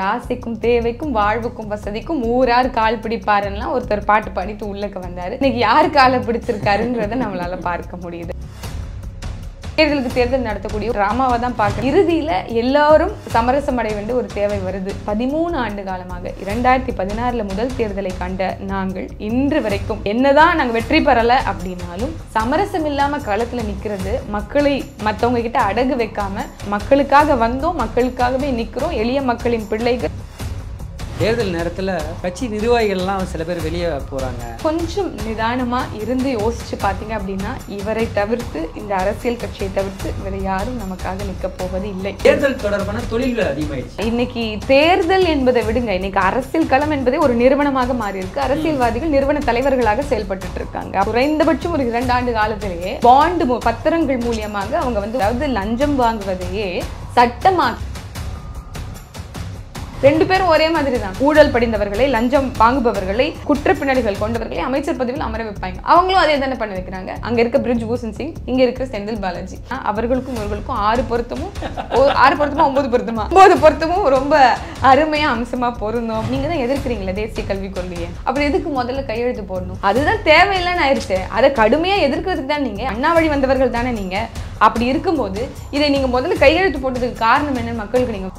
ராசிக்கும் தேவைக்கும் வாழ்வுக்கும் வசதிக்கும் ஊரார் கால் பிடிப்பாருன்னா ஒருத்தர் பாட்டு பாடிட்டு உள்ளக்க வந்தாரு. இன்னைக்கு யார் காலை பிடிச்சிருக்காருன்றதை நம்மளால பார்க்க முடியுது. தேர்தலுக்கு தேர்தல் நடத்தக்கூடிய டிராமாவை தான் பார்க்க. இறுதியில் எல்லாரும் சமரசம் அடைய வேண்டிய ஒரு தேவை வருது. பதிமூணு ஆண்டு காலமாக இரண்டாயிரத்தி பதினாறுல முதல் தேர்தலை கண்ட நாங்கள் இன்று வரைக்கும் என்னதான் நாங்கள் வெற்றி பெறலை அப்படின்னாலும் சமரசம் இல்லாம களத்துல நிக்கிறது மக்களை மற்றவங்க கிட்ட அடகு வைக்காம மக்களுக்காக வந்தோம் மக்களுக்காகவே நிக்கிறோம் எளிய மக்களின் பிள்ளைகள் தேர்தல் நேரத்தில் கட்சி நிர்வாகிகள்லாம் சில பேர் வெளியே போகிறாங்க கொஞ்சம் நிதானமா இருந்து யோசிச்சு பார்த்தீங்க அப்படின்னா இவரை தவிர்த்து இந்த அரசியல் கட்சியை தவிர்த்து வேற யாரும் நமக்காக நிற்க போவது இல்லை. தேர்தல் தொடர்பான தொழில்கள் அதிகமாயிடுச்சு. இன்னைக்கு தேர்தல் என்பதை விடுங்க. இன்னைக்கு அரசியல் களம் என்பதே ஒரு நிறுவனமாக மாறி இருக்கு அரசியல்வாதிகள் நிறுவன தலைவர்களாக செயல்பட்டு இருக்காங்க. குறைந்தபட்சம் ஒரு இரண்டு ஆண்டு காலத்திலேயே பாண்டு பத்திரங்கள் மூலியமாக அவங்க வந்து அதாவது லஞ்சம் வாங்குவதையே சட்டமாக்கி ரெண்டு பேரும் ஒரே மாதிரி தான் ஊழல் படிந்தவர்களை லஞ்சம் வாங்குபவர்களை குற்ற பின்னணிகள் கொண்டவர்களை அமைச்சர் பதவியில் அமர வைப்பாங்க. அவங்களும் அதே தானே பண்ண வைக்கிறாங்க. அங்க இருக்க பிரிஜ் பூஷன் சிங் இங்க இருக்க செந்தில் பாலாஜி. அவர்களுக்கும் இவர்களுக்கும் ஆறு பொருத்தமும் ஆறு பொருத்தமா ஒன்பது பொருத்தமா? ஒன்பது பொருத்தமும் ரொம்ப அருமையா அம்சமா பொருந்தோம். நீங்க தான் எதிர்க்கிறீங்களா தேசிய கல்விக் கொள்கையை. அப்புறம் எதுக்கு முதல்ல கையெழுத்து போடணும்? அதுதான் தேவையில்லைன்னு ஆயிடுச்சு அதை கடுமையா எதிர்க்கிறதுக்கு தான் நீங்க அண்ணா வழி வந்தவர்கள் தானே நீங்க. அப்படி இருக்கும்போது இதை நீங்க முதல்ல கையெழுத்து போட்டதுக்கு காரணம் என்னன்னு மக்களுக்கு நீங்க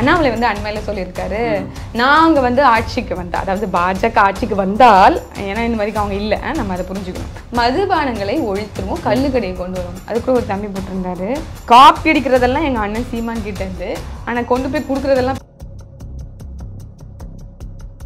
அண்ணாமலை வந்து அண்மையில சொல்லியிருக்காரு. நாங்க வந்து ஆட்சிக்கு வந்தா அதாவது பாஜக ஆட்சிக்கு வந்தால் ஏன்னா இந்த வரைக்கும் அவங்க இல்லை நம்ம அதை புரிஞ்சுக்கணும். மதுபானங்களை ஒழித்துருவோம் கல்லுக்கடையை கொண்டு வரும் அதுக்குள்ள ஒரு தம்பி போட்டிருந்தாரு. காப்பி அடிக்கிறதெல்லாம் எங்க அண்ணன் சீமான் கிட்ட இருந்து ஆனா கொண்டு போய் கொடுக்கறதெல்லாம்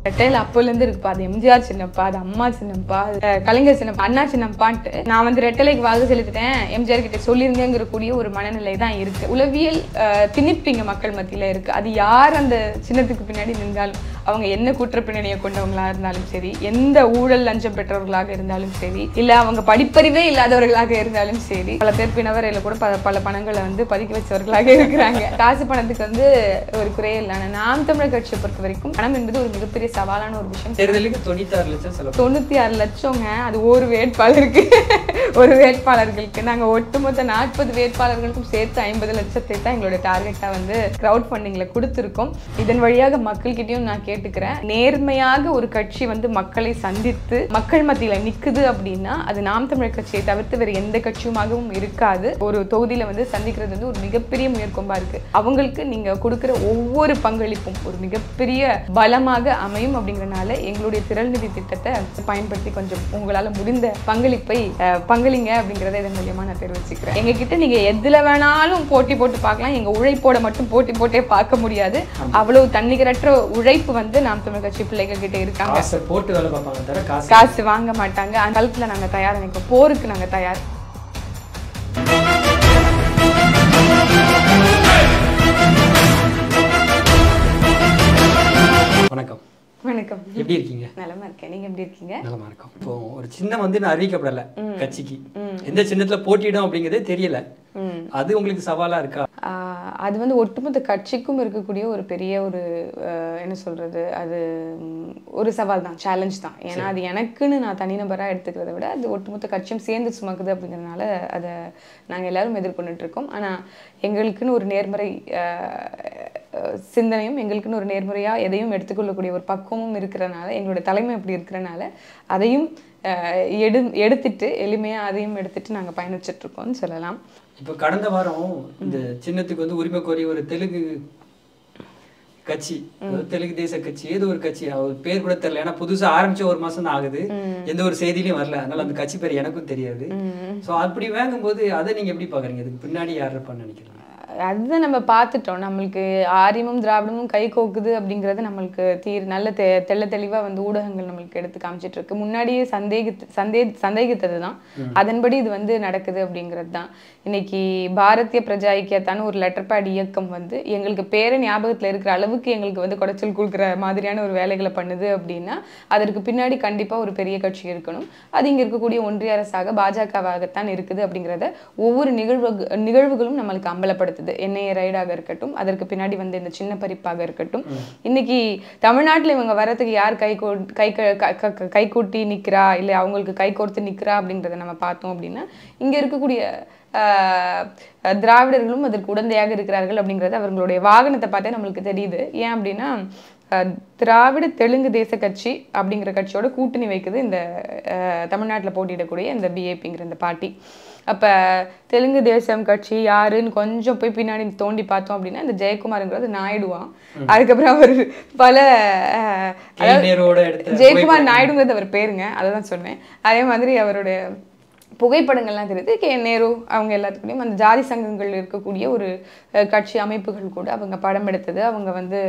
ரெட்டையில அப்போலேருந்து இருக்குப்பா. அது எம்ஜிஆர் சின்னப்பா அது அம்மா சின்னப்பா அது அஹ், கலைஞர் சின்னப்பா அண்ணா சின்னப்பான்ட்டு நான் வந்து ரெட்டலைக்கு வாக்கு செலுத்திட்டேன். எம்ஜிஆர் கிட்ட சொல்லிருங்கிற கூடிய ஒரு மனநிலை தான் இருக்கு. உளவியல் அஹ், திணிப்பிங்க மக்கள் மத்தியில இருக்கு. அது யார் அந்த சின்னத்துக்கு பின்னாடி நின்றாலும் அவங்க என்ன குற்ற பின்னணியை கொண்டவங்களா இருந்தாலும் சரி எந்த ஊழல் லஞ்சம் பெற்றவர்களாக இருந்தாலும் சரி இல்ல அவங்க படிப்பறிவே இல்லாதவர்களாக இருந்தாலும் சரி பல பேர் பிணவரையில கூட பல பல பணங்களை வந்து பதுக்கி வச்சவர்களாக இருக்கிறாங்க. காசு பணத்துக்கு வந்து ஒரு குறையே இல்லை. நாம் தமிழர் கட்சியை பொறுத்த வரைக்கும் பணம் என்பது ஒரு மிகப்பெரிய சவாலான ஒரு விஷயம். தேர்தலுக்கு தொண்ணூத்தாறு லட்சம் செலவு. தொண்ணூத்தி ஆறு லட்சங்க. அது ஒரு வேட்பாளருக்கு. ஒரு வேட்பாளர்களுக்கு. நாங்க ஒட்டுமொத்த நாற்பது வேட்பாளர்களுக்கும் சேர்த்து ஐம்பது லட்சத்தை தான் எங்களோட டார்கெட்டா வந்து கிரவுட் ஃபண்டிங்ல கொடுத்துருக்கோம். இதன் வழியாக மக்கள்கிட்டயும் நான் கேட்டுக்கிறேன். நேர்மையாக ஒரு கட்சி வந்து மக்களை சந்தித்து மக்கள் மத்தியில நிக்குது அப்படின்னா அது நாம் தமிழர் கட்சியை தவிர்த்து வேற எந்த கட்சியுமாகவும் இருக்காது. ஒரு தொகுதியில வந்து சந்திக்கிறது வந்து ஒரு மிகப்பெரிய முயற்கொம்பா இருக்கு. அவங்களுக்கு நீங்க கொடுக்கிற ஒவ்வொரு பங்களிப்பும் ஒரு மிகப்பெரிய பலமாக அமையும் அப்படிங்கறனால எங்களுடைய திரள் நிதி திட்டத்தை பயன்படுத்தி கொஞ்சம் உங்களால முடிந்த பங்களிப்பை பங்களிங்க அப்படிங்கறத இதன் மூலியமா நான் தெரிவிச்சுக்கிறேன். எங்க கிட்ட நீங்க எதுல வேணாலும் போட்டி போட்டு பார்க்கலாம். எங்க உழைப்போட மட்டும் போட்டி போட்டே பார்க்க முடியாது. அவ்வளவு தன்னிகரற்ற உழைப்பு வந்து நாம் தமிழ் கட்சி பிள்ளைகள் கிட்ட இருக்காங்க. போட்டு வேலை பார்ப்பாங்க காசு காசு வாங்க மாட்டாங்க. அந்த காலத்துல நாங்க தயார் நிற்கும் போருக்கு நாங்க தயார். வணக்கம். வணக்கம். எப்படி இருக்கீங்க? நலமா இருக்கேன். நீங்க எப்படி இருக்கீங்க? நலமா இருக்கும். இப்போ ஒரு சின்னம் வந்து நான் அறிவிக்கப்படல கட்சிக்கு. எந்த சின்னத்துல போட்டியிடும் அப்படிங்கிறதே தெரியல. அது உங்களுக்கு சவாலா இருக்கா? அது வந்து ஒட்டுமொத்த கட்சிக்கும் இருக்கக்கூடிய ஒரு பெரிய ஒரு என்ன சொல்றது அது ஒரு சவால் தான் சேலஞ்ச் தான். ஏன்னா அது எனக்குன்னு நான் தனிநபராக எடுத்துக்கிறத விட அது ஒட்டுமொத்த கட்சியும் சேர்ந்து சுமக்குது அப்படிங்கிறதுனால அதை நாங்கள் எல்லாரும் எதிர்கொண்டுட்டு இருக்கோம். ஆனால் எங்களுக்குன்னு ஒரு நேர்மறை சிந்தனையும் எங்களுக்குன்னு ஒரு நேர்முறையாக எதையும் எடுத்துக்கொள்ளக்கூடிய ஒரு பக்குவமும் இருக்கிறனால எங்களுடைய தலைமை அப்படி இருக்கிறனால அதையும் எடு எடுத்துட்டு எளிமையாக அதையும் எடுத்துட்டு நாங்கள் பயணிச்சுட்டு இருக்கோம்னு சொல்லலாம். இப்போ கடந்த வாரம் இந்த சின்னத்துக்கு வந்து உரிமை கோரி ஒரு தெலுங்கு கட்சி தெலுங்கு தேச கட்சி ஏதோ ஒரு கட்சி அவர் பேர் கூட தெரியல. ஏன்னா புதுசா ஆரம்பிச்ச ஒரு மாசம் தான் ஆகுது. எந்த ஒரு செய்தியிலையும் வரல. அதனால அந்த கட்சி பேர் எனக்கும் தெரியாது. சோ அப்படி வாங்கும்போது அதை நீங்க எப்படி பாக்குறீங்க இதுக்கு பின்னாடி யார் இருப்பான்னு நினைக்கிறீங்க? அதுதான் நம்ம பார்த்துட்டோம். நம்மளுக்கு ஆரியமும் திராவிடமும் கை கோக்குது அப்படிங்கிறது நம்மளுக்கு தீர் நல்ல தெ தெள்ள தெளிவாக வந்து ஊடகங்கள் நம்மளுக்கு எடுத்து காமிச்சிட்டு இருக்கு. முன்னாடியே சந்தேகித்து சந்தே சந்தேகித்தது தான் அதன்படி இது வந்து நடக்குது அப்படிங்கிறது தான் இன்னைக்கு பாரதிய பிரஜா ஐக்கியத்தான ஒரு லெட்டர் பேட் இயக்கம் வந்து எங்களுக்கு பேர ஞாபகத்தில் இருக்கிற அளவுக்கு எங்களுக்கு வந்து குடைச்சல் கொடுக்குற மாதிரியான ஒரு வேலைகளை பண்ணுது அப்படின்னா அதற்கு பின்னாடி கண்டிப்பாக ஒரு பெரிய கட்சி இருக்கணும். அது இங்கே இருக்கக்கூடிய ஒன்றிய அரசாக பாஜகவாகத்தான் இருக்குது அப்படிங்கிறத ஒவ்வொரு நிகழ்வு நிகழ்வுகளும் நம்மளுக்கு அம்பலப்படுத்துது என்ஐஏ ரைடாக இருக்கட்டும் அதற்கு பின்னாடி வந்து இந்த சின்ன பறிப்பாக இருக்கட்டும். இன்னைக்கு தமிழ்நாட்டில் இவங்க வரதுக்கு யார் கை கோ கை க- கூட்டி நிற்கிறா இல்லை அவங்களுக்கு கை கோர்த்து நிற்கிறா அப்படின்றத நம்ம பார்த்தோம் அப்படின்னா இங்கே இருக்கக்கூடிய திராவிடர்களும் அதற்கு உடந்தையாக இருக்கிறார்கள் அப்படிங்கிறது அவர்களுடைய வாகனத்தை பார்த்தே நம்மளுக்கு தெரியுது. ஏன் அப்படின்னா திராவிட தெலுங்கு தேச கட்சி அப்படிங்கிற கட்சியோட கூட்டணி வைக்குது இந்த தமிழ்நாட்டில் போட்டியிடக்கூடிய இந்த பிஏபிங்கிற இந்த பார்ட்டி அப்ப தெலுங்கு தேசம் கட்சி யாருன்னு கொஞ்சம் போய் பின்னாடி தோண்டி பார்த்தோம் அப்படின்னா இந்த ஜெயக்குமாருங்கிறது நாயுடுவான் அதுக்கப்புறம் அவர் பல ஜெயக்குமார் நாயுடுங்கிறது அவர் பேருங்க அதை தான் சொன்னேன். அதே மாதிரி அவருடைய புகைப்படங்கள்லாம் தெரியுது கே. நேரு அவங்க எல்லாத்துக்கூடயும் அந்த ஜாதி சங்கங்கள் இருக்கக்கூடிய ஒரு கட்சி அமைப்புகள் கூட அவங்க படம் எடுத்தது. அவங்க வந்து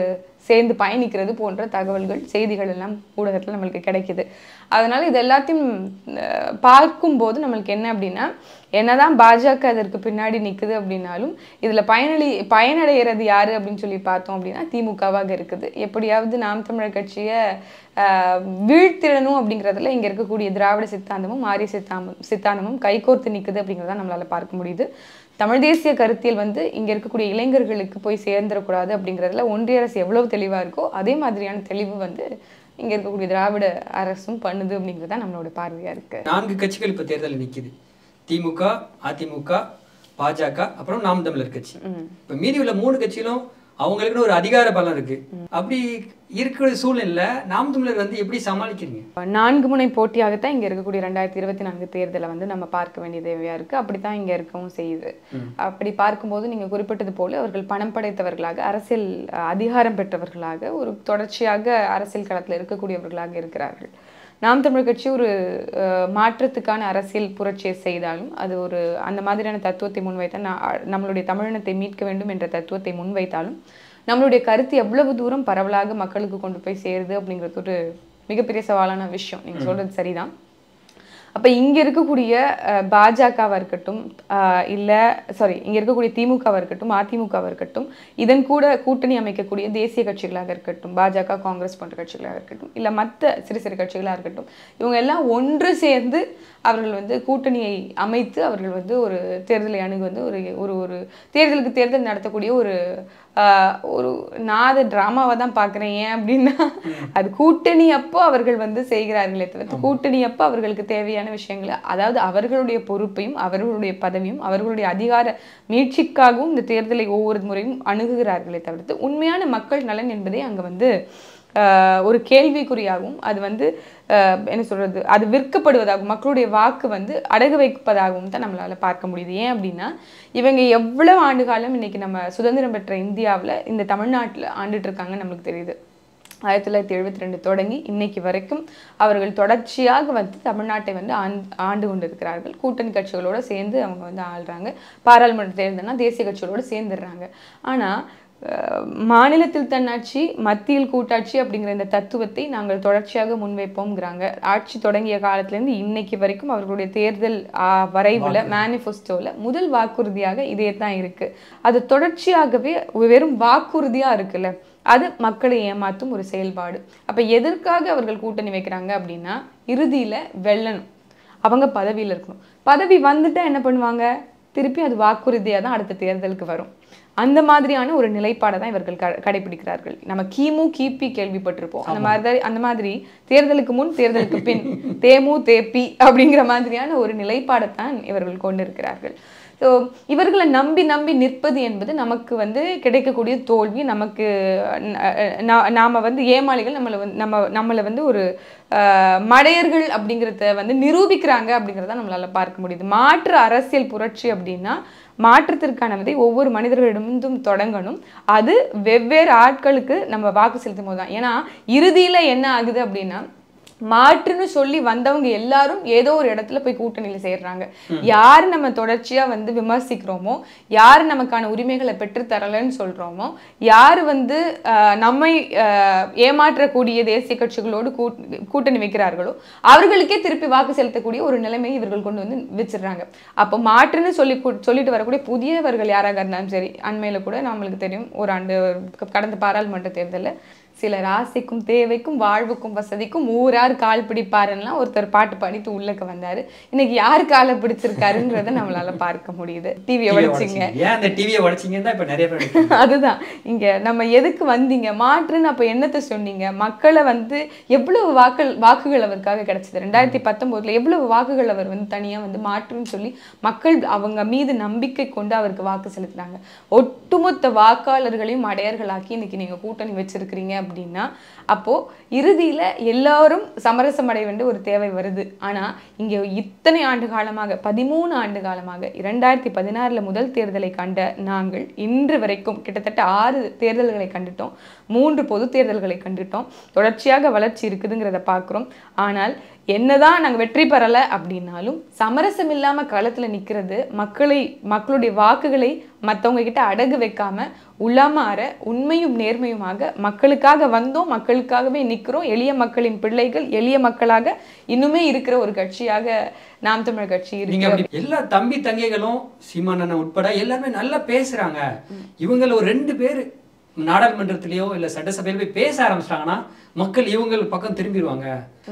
சேர்ந்து பயணிக்கிறது போன்ற தகவல்கள் செய்திகள் எல்லாம் ஊடகத்தில் நம்மளுக்கு கிடைக்குது. அதனால இது எல்லாத்தையும் அஹ், பார்க்கும்போது நம்மளுக்கு என்ன அப்படின்னா என்னதான் பாஜக அதற்கு பின்னாடி நிக்குது அப்படின்னாலும் இதுல பயனளி பயனடைகிறது யாரு அப்படின்னு சொல்லி பார்த்தோம் அப்படின்னா திமுகவாக இருக்குது. எப்படியாவது நாம் தமிழர் கட்சியை ஆஹ், வீழ்த்திடணும் அப்படிங்கிறதுல இங்க இருக்கக்கூடிய திராவிட சித்தாந்தமும் ஆரிய சித்தாந்தமும் சித்தாந்தமும் கைகோர்த்து நிக்குது அப்படிங்கிறத நம்மளால பார்க்க முடியுது. தமிழ் தேசிய கருத்தியல் வந்து இங்க இருக்கக்கூடிய இளைஞர்களுக்கு போய் சேர்ந்துடக்கூடாது அப்படிங்கிறதுல ஒன்றிய அரசு எவ்வளவு தெளிவா இருக்கோ அதே மாதிரியான தெளிவு வந்து இங்க இருக்கக்கூடிய திராவிட அரசும் பண்ணுது அப்படிங்கிறது தான் நம்மளோட பார்வையா இருக்கு. நான்கு கட்சிகள் இப்ப தேர்தலில் நிக்குது. திமுக அதிமுக பாஜக அப்புறம் நாம் தமிழர் கட்சி. இப்ப மீதி உள்ள மூணு கட்சியிலும் அவங்களுக்குன்னு ஒரு அதிகார பலம் இருக்கு. அப்படி இருக்கிற சூழ்நிலை நாம் தமிழர் வந்து எப்படி சமாளிக்கிறீங்க? நான்கு முனை போட்டியாகத்தான் இங்க இருக்கக்கூடிய ரெண்டாயிரத்தி இருபத்தி நான்கு தேர்தலை வந்து நம்ம பார்க்க வேண்டிய தேவையா இருக்கு. அப்படித்தான் இங்க இருக்கவும் செய்யுது. அப்படி பார்க்கும்போது நீங்க குறிப்பிட்டது போல அவர்கள் பணம் படைத்தவர்களாக அரசியல் அதிகாரம் பெற்றவர்களாக ஒரு தொடர்ச்சியாக அரசியல் களத்துல இருக்கக்கூடியவர்களாக இருக்கிறார்கள். நாம் தமிழர் கட்சி ஒரு மாற்றத்துக்கான அரசியல் புரட்சியை செய்தாலும் அது ஒரு அந்த மாதிரியான தத்துவத்தை முன்வைத்தால் நம்மளுடைய தமிழினத்தை மீட்க வேண்டும் என்ற தத்துவத்தை முன்வைத்தாலும் நம்மளுடைய கருத்து எவ்வளவு தூரம் பரவலாக மக்களுக்கு கொண்டு போய் சேருது அப்படிங்கிறது ஒரு மிகப்பெரிய சவாலான விஷயம். நீங்க சொல்றது சரிதான். அப்போ இங்கே இருக்கக்கூடிய பாஜகவாக இருக்கட்டும் இல்லை சாரி இங்கே இருக்கக்கூடிய திமுகவாக இருக்கட்டும் அதிமுகவாக இருக்கட்டும் இதன் கூட கூட்டணி அமைக்கக்கூடிய தேசிய கட்சிகளாக இருக்கட்டும் பாஜக காங்கிரஸ் போன்ற கட்சிகளாக இருக்கட்டும் இல்லை மற்ற சிறு சிறு கட்சிகளாக இருக்கட்டும் இவங்க எல்லாம் ஒன்று சேர்ந்து அவர்கள் வந்து கூட்டணியை அமைத்து அவர்கள் வந்து ஒரு தேர்தலை அணுகு வந்து ஒரு ஒரு ஒரு தேர்தலுக்கு தேர்தல் நடத்தக்கூடிய ஒரு ஒரு நான் அதை டிராமாவை தான் பார்க்குறேன். ஏன் அப்படின்னா அது கூட்டணி அப்போ அவர்கள் வந்து செய்கிறார்களே தவிர்த்து கூட்டணி அப்போ அவர்களுக்கு தேவையான விஷயங்களை அதாவது அவர்களுடைய பொறுப்பையும் அவர்களுடைய பதவியும் அவர்களுடைய அதிகார மீட்சிக்காகவும் இந்த தேர்தலை ஒவ்வொரு முறையும் அணுகுகிறார்களே தவிர்த்து உண்மையான மக்கள் நலன் என்பதே அங்க வந்து ஒரு கேள்விக்குறியாகவும் அது வந்து என்ன சொல்றது அது விற்கப்படுவதாகவும் மக்களுடைய வாக்கு வந்து அடகு வைப்பதாகவும் தான் நம்மளால பார்க்க முடியுது. ஏன் அப்படின்னா இவங்க எவ்வளவு ஆண்டு காலம் இன்னைக்கு நம்ம சுதந்திரம் பெற்ற இந்தியாவுல இந்த தமிழ்நாட்டுல ஆண்டுட்டு இருக்காங்கன்னு நம்மளுக்கு தெரியுது. ஆயிரத்தி தொள்ளாயிரத்தி எழுபத்தி ரெண்டு தொடங்கி இன்னைக்கு வரைக்கும் அவர்கள் தொடர்ச்சியாக வந்து தமிழ்நாட்டை வந்து ஆண்- ஆண்டு கொண்டிருக்கிறார்கள். கூட்டணி கட்சிகளோட சேர்ந்து அவங்க வந்து ஆள்றாங்க. பாராளுமன்ற தேர்தல்னா தேசிய கட்சிகளோட சேர்ந்துடுறாங்க. ஆனா மாநிலத்தில் தன்னாட்சி மத்தியில் கூட்டாட்சி அப்படிங்கிற இந்த தத்துவத்தை நாங்கள் தொடர்ச்சியாக முன்வைப்போம்ங்கிறாங்க. ஆட்சி தொடங்கிய காலத்திலேருந்து இன்னைக்கு வரைக்கும் அவர்களுடைய தேர்தல் ஆஹ், வரைவுல மேனிஃபெஸ்டோல முதல் வாக்குறுதியாக இதே தான் இருக்கு. அது தொடர்ச்சியாகவே வெறும் வாக்குறுதியா இருக்குல்ல அது மக்களை ஏமாத்தும் ஒரு செயல்பாடு. அப்ப எதற்காக அவர்கள் கூட்டணி வைக்கிறாங்க அப்படின்னா இறுதியில வெல்லணும். அவங்க பதவியில இருக்கணும். பதவி வந்துட்டா என்ன பண்ணுவாங்க? திருப்பி அது வாக்குறுதியா தான் அடுத்த தேர்தலுக்கு வரும். அந்த மாதிரியான ஒரு நிலைப்பாடை தான் இவர்கள் க கடைபிடிக்கிறார்கள். நம்ம கிமு கிபி கேள்விப்பட்டிருப்போம். அந்த மாதிரி தான் அந்த மாதிரி தேர்தலுக்கு முன் தேர்தலுக்கு பின் தேமு தேப்பி அப்படிங்கிற மாதிரியான ஒரு நிலைப்பாடைத்தான் இவர்கள் கொண்டிருக்கிறார்கள். ஸோ இவர்களை நம்பி நம்பி நிற்பது என்பது நமக்கு வந்து கிடைக்கக்கூடிய தோல்வி. நமக்கு நாம வந்து ஏமாளிகள் நம்மளை வந்து நம்ம நம்மளை வந்து ஒரு மடையர்கள் அப்படிங்கிறத வந்து நிரூபிக்கிறாங்க அப்படிங்கிறத நம்மளால பார்க்க முடியுது. மாற்று அரசியல் புரட்சி அப்படின்னா மாற்றத்திற்கான விதை ஒவ்வொரு மனிதர்களிடமும் தொடங்கணும். அது வெவ்வேறு ஆட்களுக்கு நம்ம வாக்கு செலுத்தும் போது தான் ஏன்னா இறுதியில என்ன ஆகுது அப்படின்னா மாற்றுன்னு சொல்லி வந்தவங்க எல்லாரும் ஏதோ ஒரு இடத்துல போய் கூட்டணியில சேர்றாங்க. யார் நம்ம தொடர்ச்சியா வந்து விமர்சிக்கிறோமோ யார் நமக்கான உரிமைகளை பெற்று தரலன்னு சொல்றோமோ யார் வந்து ஆஹ், நம்மை ஆஹ், ஏமாற்றக்கூடிய தேசிய கட்சிகளோடு கூட்- கூட்டணி வைக்கிறார்களோ அவர்களுக்கே திருப்பி வாக்கு செலுத்தக்கூடிய ஒரு நிலைமையை இவர்கள் கொண்டு வந்து வச்சிடுறாங்க. அப்போ மாற்றுன்னு சொல்லி கூ- சொல்லிட்டு வரக்கூடிய புதியவர்கள் யாராக இருந்தாலும் சரி அண்மையில கூட நம்மளுக்கு தெரியும் ஒரு ஆண்டு கடந்த பாராளுமன்ற தேர்தலில் சில ராசிக்கும் தேவைக்கும் வாழ்வுக்கும் வசதிக்கும் ஊரார் கால் பிடிப்பாருன்னா ஒருத்தர் பாட்டு பாடிட்டு உள்ளக்க வந்தாரு. இன்னைக்கு யார் காலை பிடிச்சிருக்காருன்றத நம்மளால பார்க்க முடியுது. டிவியை வடிச்சிங்க ஏன் அந்த டிவியை உடைச்சிங்கன்னு தான் இப்ப நிறைய. அதுதான். இங்க நம்ம எதுக்கு வந்தீங்க? மாற்றுன்னு அப்ப என்னத்தை சொன்னீங்க? மக்களை வந்து எவ்வளவு வாக்கள் வாக்குகள் அவருக்காக கிடைச்சது? ரெண்டாயிரத்தி பத்தொன்பதுல எவ்வளவு வாக்குகள் அவர் வந்து தனியா வந்து மாற்றுன்னு சொல்லி மக்கள் அவங்க மீது நம்பிக்கை கொண்டு அவருக்கு வாக்கு செலுத்துறாங்க ஒட்டுமொத்த வாக்காளர்களையும் அடையர்களாக்கி இன்னைக்கு நீங்க கூட்டணி வச்சிருக்கிறீங்க அப்படின்னா அப்போ இறுதியில எல்லாரும் சமரசம் அடைய வேண்டிய ஒரு தேவை வருது. ஆனா இங்கே இத்தனை ஆண்டு காலமாக பதிமூணு ஆண்டு காலமாக இரண்டாயிரத்தி பதினாறுல முதல் தேர்தலை கண்ட நாங்கள் இன்று வரைக்கும் கிட்டத்தட்ட ஆறு தேர்தல்களை கண்டுட்டோம். மூன்று பொது தேர்தல்களை கண்டுட்டோம். தொடர்ச்சியாக வளர்ச்சி இருக்குதுங்கிறத பார்க்குறோம் ஆனால் என்னதான் நாங்கள் வெற்றி பெறலை அப்படின்னாலும் சமரசம் இல்லாம களத்துல நிக்கிறது மக்களை மக்களுடைய வாக்குகளை மத்தவங்க கிட்ட அடகு வைக்காம உள்ளாமாற உண்மையும் நேர்மையுமாக மக்களுக்காக வந்தோம் மக்களுக்காகவே நிக்கிறோம். எளிய மக்களின் பிள்ளைகள் எளிய மக்களாக இன்னுமே இருக்கிற ஒரு கட்சியாக நாம் தமிழர் கட்சி இருக்கு எல்லா தம்பி தங்கைகளும் சீமானண்ணன் உட்பட எல்லாருமே நல்லா பேசுறாங்க. இவங்கள ஒரு ரெண்டு பேர் நாடாளுமன்றத்திலயோ இல்ல சட்டசபையில போய் பேச ஆரம்பிச்சிட்டாங்கன்னா மக்கள் இவங்க பக்கம் திரும்பிடுவாங்க.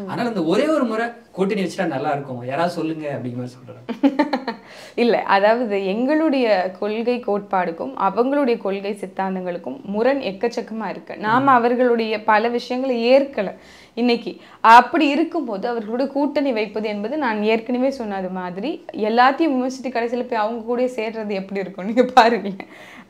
அதனால அந்த ஒரே ஒரு முறை கூட்டணி வச்சுட்டா நல்லா இருக்கும். யாராவது சொல்லுங்க அப்படிங்கிற மாதிரி சொல்றாங்க. இல்ல அதாவது எங்களுடைய கொள்கை கோட்பாடுக்கும் அவங்களுடைய கொள்கை சித்தாந்தங்களுக்கும் முரண் எக்கச்சக்கமா இருக்கு. நாம அவர்களுடைய பல விஷயங்களை ஏற்கல. இன்னைக்கு அப்படி இருக்கும்போது அவர்களோட கூட்டணி வைப்பது என்பது நான் ஏற்கனவே சொன்னது மாதிரி எல்லாத்தையும் விமர்சித்து கடைசியில போய் அவங்க கூட சேர்றது எப்படி இருக்கும்? நீங்க பாருங்க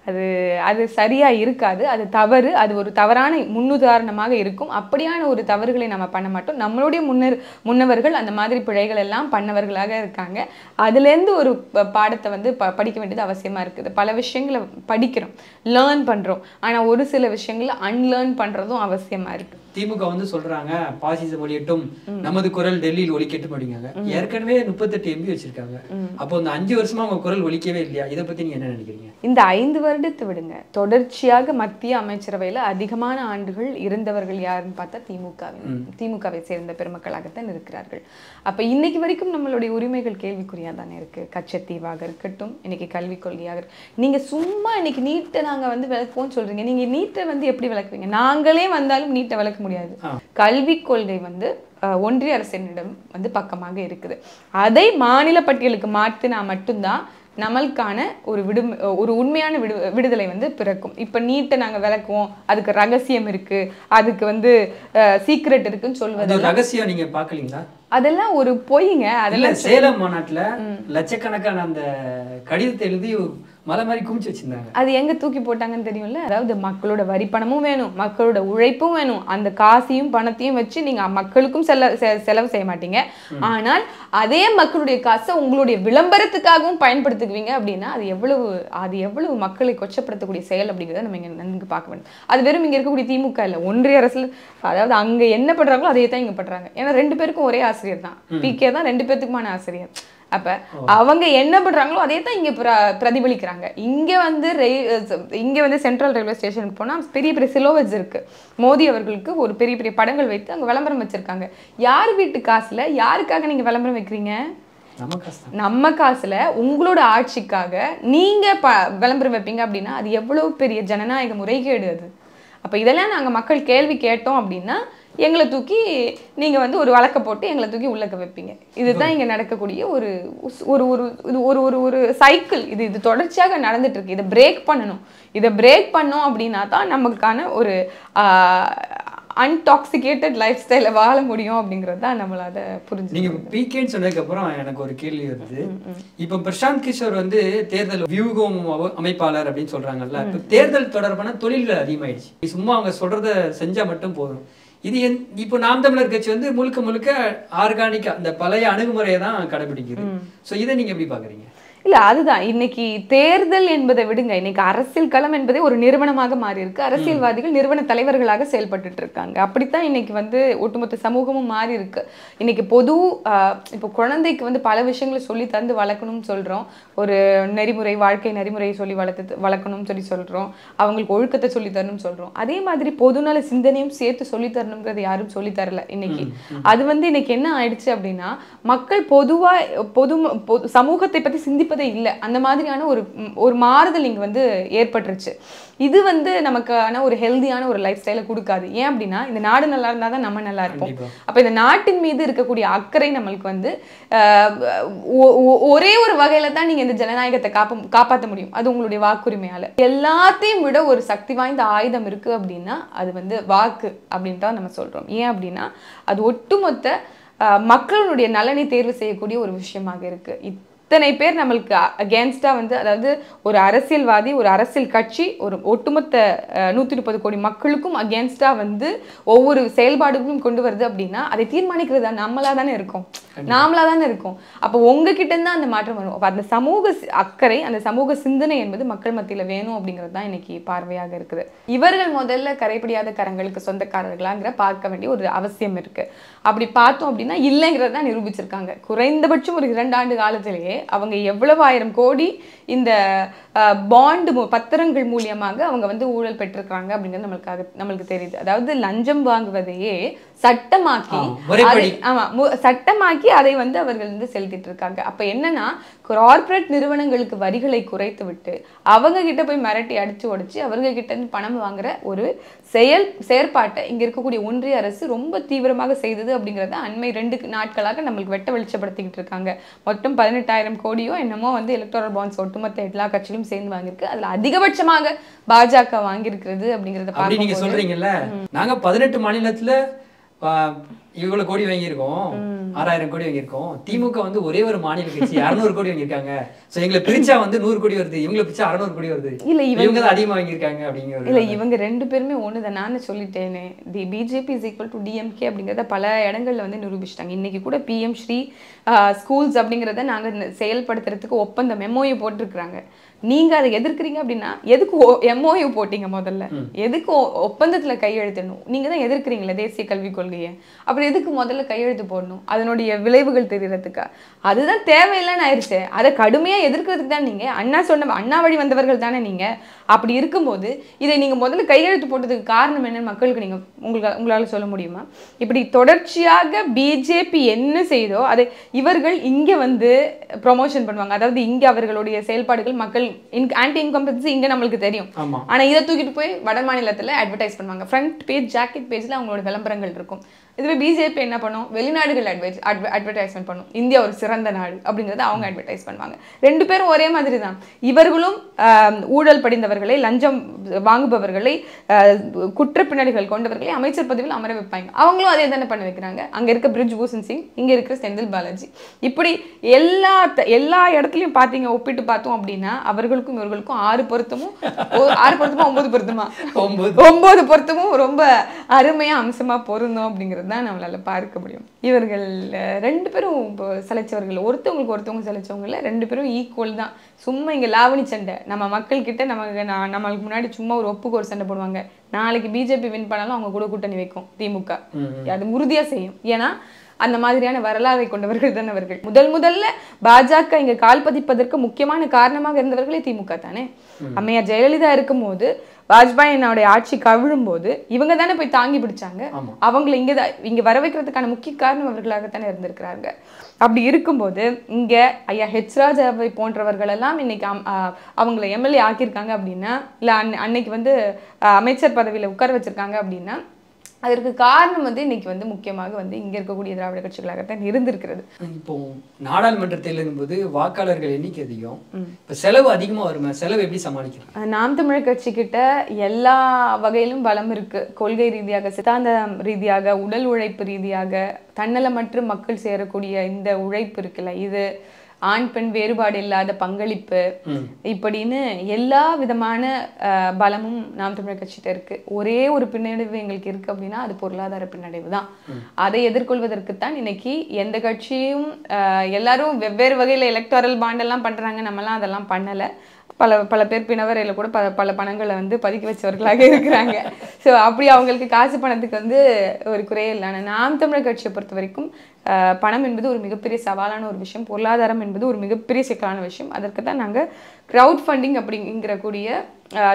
அது அது சரியாக இருக்காது. அது தவறு. அது ஒரு தவறான முன்னுதாரணமாக இருக்கும். அப்படியான ஒரு தவறுகளை நம்ம பண்ண மாட்டோம். நம்மளுடைய முன்னர் முன்னவர்கள் அந்த மாதிரி பிழைகள் எல்லாம் பண்ணவர்களாக இருக்காங்க. அதுலேருந்து ஒரு ப- பாடத்தை வந்து ப படிக்க வேண்டியது அவசியமாக இருக்குது. பல விஷயங்களை படிக்கிறோம். லேர்ன் பண்ணுறோம் ஆனால் ஒரு சில விஷயங்களை அன்லேர்ன் பண்ணுறதும் அவசியமாக இருக்குது திமுக வந்து சொல்றாங்க பாசிசம் ஒழியட்டும். நமது குரல் டெல்லியில் ஒலிக்கட்டும் அப்படிங்காங்க. ஏற்கனவே முப்பத்தெட்டு எம்பி வச்சிருக்காங்க. அப்போ இந்த அஞ்சு வருஷமா அவங்க குரல் ஒலிக்கவே இல்லையா? இதை பத்தி நீங்க என்ன நினைக்கிறீங்க? இந்த ஐந்து வருடத்தை விடுங்க. தொடர்ச்சியாக மத்திய அமைச்சரவையில அதிகமான ஆண்டுகள் இருந்தவர்கள் யாருன்னு பார்த்தா திமுகவின் திமுகவை சேர்ந்த பெருமக்களாகத்தான் இருக்கிறார்கள். அப்ப இன்னைக்கு வரைக்கும் நம்மளுடைய உரிமைகள் கேள்விக்குறியா தானே இருக்கு? கச்சத்தீவாக இருக்கட்டும் இன்னைக்கு கல்விக் கொள்கையாக நீங்க சும்மா இன்னைக்கு நீட்டை நாங்க வந்து விளக்குவோம்னு சொல்றீங்க. நீங்க நீட்டை வந்து எப்படி விளக்குவீங்க? நாங்களே வந்தாலும் நீட்டை விளக்க முடியாது. கல்விக் கொள்கை வந்து ஒன்றிய அரசினிடம் வந்து பக்கமாக இருக்குது. அதை மாநில பட்டியலுக்கு மாற்றினா மட்டும்தான் நம்மளுக்கான ஒரு விடு ஒரு உண்மையான விடு விடுதலை வந்து பிறக்கும். இப்போ நீட்டை நாங்கள் விளக்குவோம். அதுக்கு ரகசியம் இருக்கு. அதுக்கு வந்து சீக்ரெட் இருக்குன்னு சொல்வது ரகசியம் நீங்க பாக்கலீங்களா அதெல்லாம் ஒரு பொய்ங்க. அதெல்லாம் சேலம் மாநாட்டுல லட்சக்கணக்கான அந்த கடிதத்தை எழுதி மலை மாதிரி குமிச்சு வச்சிருந்தாங்க. அது எங்க தூக்கி போட்டாங்கன்னு தெரியும்ல? அதாவது மக்களோட வரி பணமும் வேணும் மக்களோட உழைப்பும் வேணும். அந்த காசையும் பணத்தையும் வச்சு நீங்க மக்களுக்கும் செலவு செய்ய மாட்டீங்க. ஆனால் அதே மக்களுடைய காசை உங்களுடைய விளம்பரத்துக்காகவும் பயன்படுத்துக்குவீங்க அப்படின்னா அது எவ்வளவு அது எவ்வளவு மக்களை கொச்சப்படுத்தக்கூடிய செயல் அப்படிங்கிறத நம்ம இங்க நன்கு பார்க்க வேண்டும். அது வெறும் இங்க இருக்கக்கூடிய திமுக இல்ல ஒன்றிய அரசுல அதாவது அங்க என்ன பண்றாங்களோ அதே தான் இங்க பண்றாங்க. ஏன்னா ரெண்டு பேருக்கும் ஒரே ஆசிரியர் தான். பிகே தான் ரெண்டு பேத்துக்குமான ஆசிரியர். அப்ப அவங்க என்ன பண்றாங்களோ அதே தான் இங்க பிர- பிரதிபலிக்கிறாங்க. இங்க வந்து இங்க வந்து சென்ட்ரல் ரயில்வே ஸ்டேஷனுக்கு போனா பெரிய பெரிய சிலோவெட்ஸ் இருக்கு. மோடி அவர்களுக்கு ஒரு பெரிய பெரிய படங்கள் வைத்து அங்க விளம்பரம் வச்சிருக்காங்க. யார் வீட்டு காசுல? யாருக்காக நீங்க விளம்பரம் வைக்கிறீங்க? நம்ம காசுல உங்களோட ஆட்சிக்காக நீங்க ப விளம்பரம் வைப்பீங்க அப்படின்னா அது எவ்வளவு பெரிய ஜனநாயக முறைகேடு அது. அப்ப இதெல்லாம் நாங்க மக்கள் கேள்வி கேட்டோம் அப்படின்னா எங்களை தூக்கி நீங்க வந்து ஒரு வழக்க போட்டு எங்களை தூக்கி உள்ளக்க வைப்பீங்க. இதுதான் இங்க நடக்கக்கூடிய ஒரு ஒரு ஒரு இது ஒரு ஒரு ஒரு சைக்கிள் இது இது தொடர்ச்சியாக நடந்துட்டு இருக்கு இதை பிரேக் பண்ணணும். இதை பிரேக் பண்ணோம் அப்படின்னா தான் நமக்கான ஒரு அன்டாக்சிகேட்டட் லைஃப் ஸ்டைலை வாழ முடியும் அப்படிங்கிறது தான் நம்மளால புரிஞ்சு நீங்க பிகேன்னு சொன்னதுக்கு அப்புறம் எனக்கு ஒரு கேள்வி வருது. இப்ப பிரசாந்த் கிஷோர் வந்து தேர்தல் வியூகம் அமைப்பாளர் அப்படின்னு சொல்றாங்கல்ல. இப்ப தேர்தல் தொடர்பான தொழில்கள் அதிகமாயிடுச்சு. சும்மா அவங்க சொல்றத செஞ்சா மட்டும் போதும். இது என்- இப்போ நாம் தமிழர் கட்சி வந்து முழுக்க முழுக்க ஆர்கானிக்கா இந்த பழைய அணுகுமுறையை தான் கடைபிடிக்குது சோ இதை நீங்க எப்படி பாக்குறீங்க? இல்ல அதுதான். இன்னைக்கு தேர்தல் என்பதை விடுங்க. இன்னைக்கு அரசியல் களம் என்பதே ஒரு நிறுவனமாக மாறி இருக்கு அரசியல்வாதிகள் நிறுவன தலைவர்களாக செயல்பட்டுட்டு இருக்காங்க அப்படித்தான் இன்னைக்கு வந்து ஒட்டுமொத்த சமூகமும் மாறி இருக்கு இன்னைக்கு பொது இப்போ குழந்தைக்கு வந்து பல விஷயங்களை சொல்லி தந்து வளர்க்கணும்னு சொல்றோம். ஒரு நெறிமுறை வாழ்க்கை நெறிமுறையை சொல்லி வளர்த்து வளர்க்கணும்னு சொல்லி சொல்றோம். அவங்களுக்கு ஒழுக்கத்தை சொல்லி தரணும்னு சொல்றோம். அதே மாதிரி பொதுநல சிந்தனையும் சேர்த்து சொல்லி தரணுங்கிறது யாரும் சொல்லி தரல இன்னைக்கு. அது வந்து இன்னைக்கு என்ன ஆயிடுச்சு அப்படின்னா மக்கள் பொதுவா பொது பொது சமூகத்தை பத்தி சிந்திப்பது இல்லை. அந்த மாதிரியான ஒரு ஒரு மாறுதல் இங்கே வந்து ஏற்பட்டுருச்சு. இது வந்து நமக்கான ஒரு ஹெல்தியான ஒரு லைஃப் ஸ்டைலை கொடுக்காது. ஏன் அப்படின்னா இந்த நாடு நல்லா இருந்தால் தான் நம்ம நல்லா இருப்போம். அப்ப இந்த நாட்டின் மீது இருக்கக்கூடிய அக்கறை நம்மளுக்கு வந்து ஒரே ஒரு வகையில தான் நீங்க இந்த ஜனநாயகத்தை காப்ப காப்பாற்ற முடியும். அது உங்களுடைய வாக்குரிமையால. எல்லாத்தையும் விட ஒரு சக்தி வாய்ந்த ஆயுதம் இருக்கு அப்படின்னா அது வந்து வாக்கு அப்படின்னு தான் நம்ம சொல்றோம். ஏன் அப்படின்னா அது ஒட்டுமொத்த மக்களுடைய நலனை தேர்வு செய்யக்கூடிய ஒரு விஷயமாக இருக்கு. இத்தனை பேர் நம்மளுக்கு அகேன்ஸ்டா வந்து அதாவது ஒரு அரசியல்வாதி ஒரு அரசியல் கட்சி ஒரு ஒட்டுமொத்த நூற்றி முப்பது கோடி மக்களுக்கும் அகேன்ஸ்டா வந்து ஒவ்வொரு செயல்பாடுகளும் கொண்டு வருது அப்படின்னா அதை தீர்மானிக்கிறது நம்மளா தானே இருக்கோம். நாமளா தானே இருக்கோம். அப்போ உங்ககிட்ட தான் அந்த மாற்றம் வரும். அப்போ அந்த சமூக அக்கறை அந்த சமூக சிந்தனை என்பது மக்கள் மத்தியில வேணும் அப்படிங்கிறது தான் இன்னைக்கு பார்வையாக இருக்குது. இவர்கள் முதல்ல கரைபிடியாத கரங்களுக்கு சொந்தக்காரர்களாங்கிற பார்க்க வேண்டிய ஒரு அவசியம் இருக்கு. அப்படி பார்த்தோம் அப்படின்னா இல்லைங்கிறத தான் நிரூபிச்சிருக்காங்க. குறைந்தபட்சம் ஒரு இரண்டு ஆண்டு காலத்திலேயே அவங்க எவ்வளவு ஆயிரம் கோடி இந்த பாண்டு பத்திரங்கள் மூலியமாக அவங்க வந்து ஊழல் பெற்றிருக்காங்க அப்படிங்கிறது நம்மளுக்காக நம்மளுக்கு தெரியுது. அதாவது லஞ்சம் வாங்குவதையே சட்டமாக்கி ஆமா சட்டமாக்கி அதை வந்து அவர்கள் வந்து செலுத்திட்டு இருக்காங்க அப்ப என்னன்னா கார்ப்பரேட் நிறுவனங்களுக்கு வரிகளை குறைத்து விட்டு அவங்க கிட்ட போய் மிரட்டி அடிச்சு உடைச்சு அவங்க கிட்ட இருந்து பணம் வாங்குற ஒரு செயல் செயற்பாட்டை இங்க இருக்கக்கூடிய ஒன்றிய அரசு ரொம்ப தீவிரமாக செய்தது அப்படிங்கறத அண்மை ரெண்டு நாட்களாக நம்மளுக்கு வெட்ட வெளிச்சப்படுத்திக்கிட்டு இருக்காங்க. மொத்தம் பதினெட்டாயிரம் கோடியோ என்னமோ வந்து எலக்டோரல் பாண்ட்ஸ் ஒட்டுமொத்த எல்லா சேர்ந்து வாங்கியிருக்கு. அதுல அதிகபட்சமாக பாஜக வாங்கியிருக்கிறது அப்படிங்கறத அப்படி நீங்க பார்க்கும்போது சொல்றீங்கல்ல? நாங்க பதினெட்டு மாநிலத்துல இவ்வளவு கோடி வாங்கியிருக்கோம். ஆறாயிரம் கோடி வாங்கியிருக்கோம். திமுக வந்து ஒரே ஒரு மாநில கட்சி அறுநூறு கோடி வாங்கியிருக்காங்க. சோ எங்களை பிரிச்சா வந்து நூறு கோடி வருது. இவங்களை பிரிச்சா அறுநூறு கோடி வருது. இல்ல, இவங்க- தான் அதிகமா வாங்கியிருக்காங்க அப்படிங்கிற இல்ல இவங்க ரெண்டு பேருமே ஒண்ணுதான். நானே சொல்லிட்டேனே. The BJP is equal to DMK அப்படிங்கிறத பல இடங்கள்ல வந்து நிரூபிச்சிட்டாங்க. இன்னைக்கு கூட பிஎம் ஸ்ரீ ஸ்கூல்ஸ் அப்படிங்கிறத நாங்க செயல்படுத்துறதுக்கு ஒப்பந்தம் எம்ஓயு போட்டிருக்கிறாங்க. நீங்க அதை எதிர்க்கிறீங்க அப்படின்னா எதுக்கு எம்ஓயு போட்டீங்க முதல்ல? எதுக்கு ஒப்பந்தத்துல கையெழுத்திடணும்? நீங்க தான் எதிர்க்கிறீங்களே தேசிய கல்விக் கொள்கையை. அப்புறம் எதுக்கு முதல்ல கையெழுத்து போடணும்? அதனுடைய விளைவுகள் தெரியறதுக்கா? அதுதான் தேவையில்லைன்னு ஆயிடுச்சு அதை கடுமையா எதிர்க்கிறதுக்கு தான் நீங்க அண்ணா சொன்ன அண்ணா வழி வந்தவர்கள் தானே நீங்க. அப்படி இருக்கும்போது இதை நீங்க முதல்ல கையெழுத்து போட்டதுக்கு காரணம் என்னன்னு மக்களுக்கு நீங்க உங்களுக்கு உங்களால சொல்ல முடியுமா? இப்படி தொடர்ச்சியாக பிஜேபி என்ன செய்தோ அதை இவர்கள் இங்க வந்து ப்ரொமோஷன் பண்ணுவாங்க. அதாவது இங்க அவர்களுடைய செயல்பாடுகள் மக்கள் ஆன்டி இன்கம்பன்சி இங்க நம்மளுக்கு தெரியும். ஆமா. ஆனா இதை தூக்கிட்டு போய் வட மாநிலத்துல அட்வர்டைஸ் பண்ணுவாங்க. ஃப்ரண்ட் பேஜ் ஜாக்கெட் பேஜ்ல அவங்களோட விளம்பரங்கள் இருக்கும். இதுவே பிஜேபி என்ன பண்ணும்? வெளிநாடுகள் அட்வைஸ் அட்வர்டைஸ்மெண்ட் பண்ணும். இந்தியா ஒரு சிறந்த நாடு அப்படிங்கறத அவங்க அட்வர்டைஸ் பண்ணுவாங்க. ரெண்டு பேரும் ஒரே மாதிரி தான் இவர்களும் ஊழல் படிந்தவர்களை லஞ்சம் வாங்குபவர்களை குற்ற பின்னணிகள் கொண்டவர்களை அமைச்சர் பதவியில் அமர வைப்பாங்க. அவங்களும் அதே தானே பண்ண வைக்கிறாங்க. அங்க இருக்க பிரிட்ஜ் பூஷன் சிங் இங்க இருக்கிற செந்தில் பாலாஜி இப்படி எல்லா எல்லா இடத்துலயும் பாத்தீங்க ஒப்பிட்டு பார்த்தோம் அப்படின்னா அவர்களுக்கும் இவர்களுக்கும் ஆறு பொருத்தமும் ஆறு பொருத்தமா ஒன்பது பொருத்தமா? ஒன்பது. ஒன்பது பொருத்தமும் ரொம்ப அருமையா அம்சமா பொருந்தும் அப்படிங்கிறது தான் நம்மளால பார்க்க முடியும். இவர்கள் ரெண்டு பேரும் இப்போ சிலைச்சவர்கள். ஒருத்தவங்களுக்கு ஒருத்தவங்க சிலைச்சவங்கள ரெண்டு பேரும் ஈக்குவல் தான். சும்மா இங்க லாவணி சண்டை. நம்ம மக்கள் கிட்ட நமக்கு நான் நம்மளுக்கு முன்னாடி சும்மா ஒரு ஒப்புக்கு ஒரு சண்டை போடுவாங்க. நாளைக்கு பிஜேபி வின் பண்ணாலும் அவங்க கூட கூட்டணி வைக்கும் திமுக. அது உறுதியா செய்யும். ஏன்னா அந்த மாதிரியான வரலாறை கொண்டவர்கள் தான் அவர்கள். முதல் முதல்ல பாஜக இங்க கால் பதிப்பதற்கு முக்கியமான காரணமாக இருந்தவர்களே திமுக தானே. அம்மையார் ஜெயலலிதா இருக்கும்போது வாஜ்பாய் என்னோட ஆட்சி கவிழும் போது இவங்க தானே போய் தாங்கி பிடிச்சாங்க. அவங்களை இங்க தான் இங்க வர வைக்கிறதுக்கான முக்கிய காரணம் அவர்களாகத்தானே இருந்திருக்கிறாங்க அப்படி இருக்கும்போது இங்க ஐயா ஹெச் ராஜாவை போன்றவர்கள் எல்லாம் இன்னைக்கு அவங்கள எம்எல்ஏ ஆக்கியிருக்காங்க அப்படின்னா இல்ல அன்னை- அன்னைக்கு வந்து அமைச்சர் பதவியில உட்கார வச்சிருக்காங்க அப்படின்னா அதற்கு காரணம் வந்து இன்னைக்கு வந்து முக்கியமாக வந்து இங்க இருக்கக்கூடிய திராவிட கட்சிகளாகத்தான் இருந்திருக்கிறது. இப்போ நாடாளுமன்ற தேர்தலும் போது வாக்காளர்கள் எண்ணிக்கை அதிகம். இப்ப செலவு அதிகமா வருமே? செலவு எப்படி சமாளிக்கிறது? அஹ் நாம் தமிழர் கட்சி கிட்ட எல்லா வகையிலும் பலம் இருக்கு. கொள்கை ரீதியாக சித்தாந்தம் ரீதியாக உடல் உழைப்பு ரீதியாக தன்னலமற்று மக்கள் சேரக்கூடிய இந்த உழைப்பு இருக்குல்ல இது ஆண் பெண் வேறுபாடு இல்லாத பங்களிப்பு. இப்படின்னு எல்லா விதமான பலமும் நாம் தமிழர் கட்சிகிட்ட இருக்கு. ஒரே ஒரு பின்னடைவு எங்களுக்கு இருக்கு அப்படின்னா அது பொருளாதார பின்னடைவு தான். அதை எதிர்கொள்வதற்குத்தான் இன்னைக்கு எந்த கட்சியும் எல்லாரும் வெவ்வேறு வகையில எலக்டோரல் பாண்ட் எல்லாம் பண்றாங்க. நம்மலாம் அதெல்லாம் பண்ணல. பல பல பேர் பிணவரையில கூட பல பல பணங்களை வந்து பதுக்கி வச்சவர்களாக இருக்கிறாங்க. ஸோ அப்படி அவங்களுக்கு காசு பணத்துக்கு வந்து ஒரு குறையே இல்லை. ஆனால் நாம் தமிழர் கட்சியை பொறுத்த வரைக்கும் பணம் என்பது ஒரு மிகப்பெரிய சவாலான ஒரு விஷயம். பொருளாதாரம் என்பது ஒரு மிகப்பெரிய சிக்கலான விஷயம். அதற்கு தான் நாங்கள் க்ரௌட் ஃபண்டிங் அப்படிங்கிற கூடிய